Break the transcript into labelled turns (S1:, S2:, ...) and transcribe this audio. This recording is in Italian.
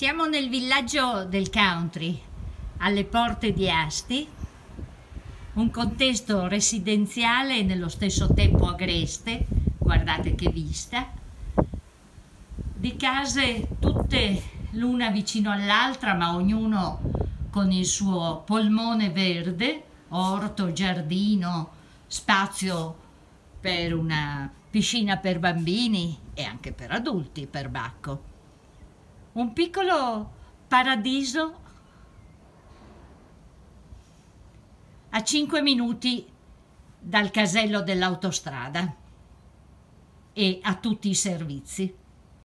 S1: Siamo nel villaggio del country, alle porte di Asti, un contesto residenziale e nello stesso tempo agreste, guardate che vista, di case tutte l'una vicino all'altra, ma ognuno con il suo polmone verde, orto, giardino, spazio per una piscina per bambini e anche per adulti, per Bacco. Un piccolo paradiso a 5 minuti dal casello dell'autostrada e a tutti i servizi.